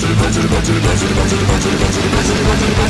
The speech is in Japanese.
バチルバチルバチルバチルバチルバチルバチルバチルバチルバチル